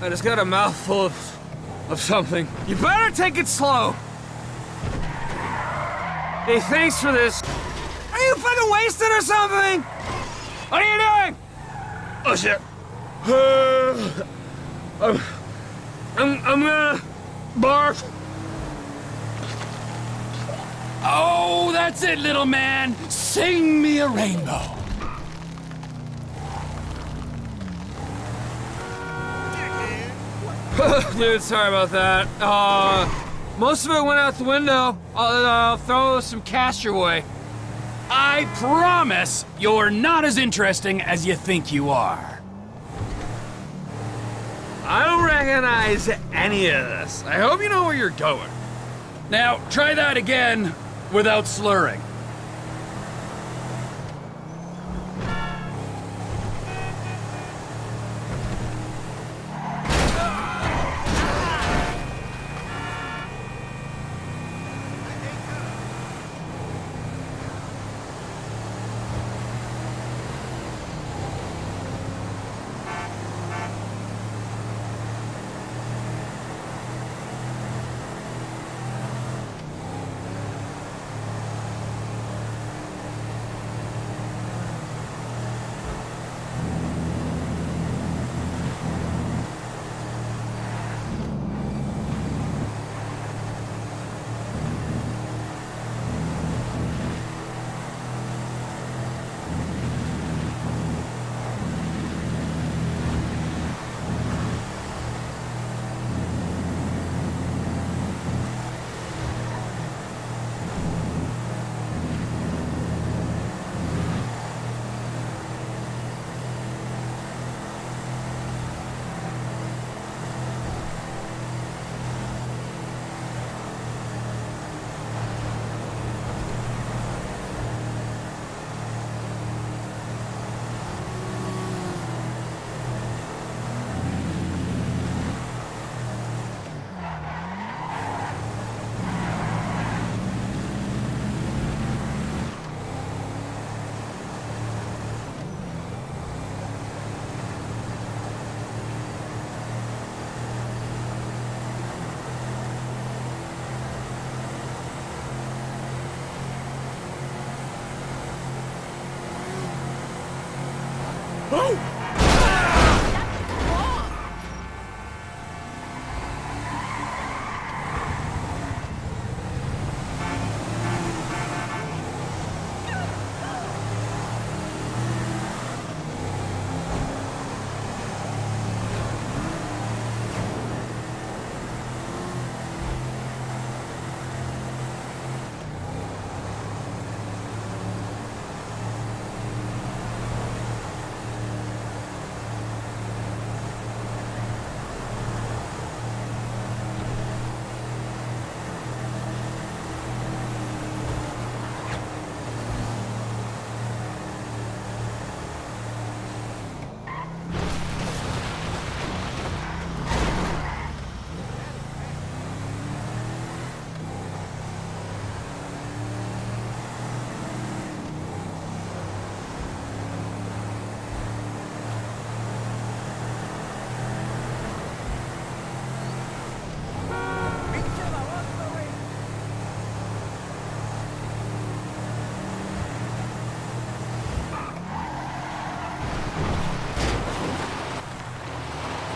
I just got a mouthful of, of something. You better take it slow. Hey, thanks for this. Are you fucking wasted or something? What are you doing? Oh shit. Uh, I'm, I'm, I'm gonna barf. Oh, that's it, little man. Sing me a rainbow. Dude, sorry about that. Uh, most of it went out the window. I'll uh, throw some cash your way. I promise you're not as interesting as you think you are. I don't recognize any of this. I hope you know where you're going. Now, try that again without slurring. Oh!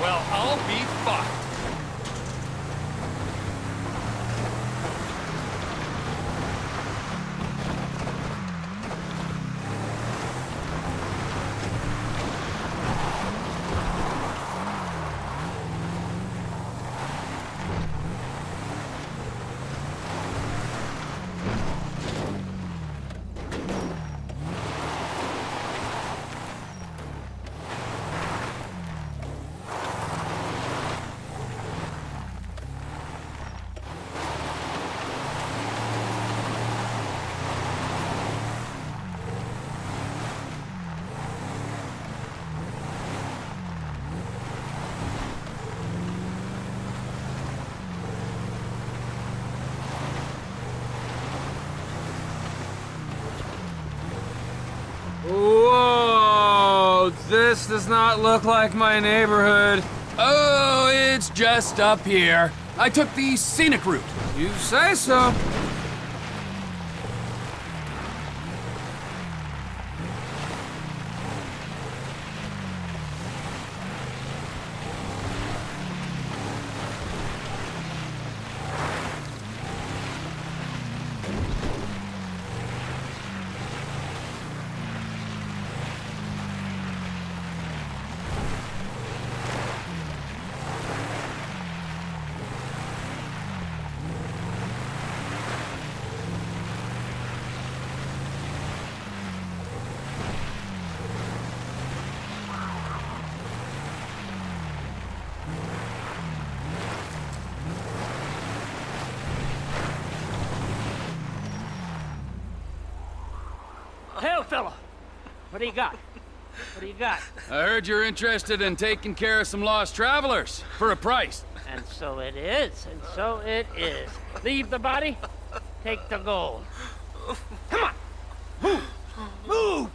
Well, I'll be fucked. This does not look like my neighborhood. Oh, it's just up here. I took the scenic route. You say so. Fella. What do you got? What do you got? I heard you're interested in taking care of some lost travelers for a price. And so it is, and so it is. Leave the body, take the gold. Come on! Move! Move!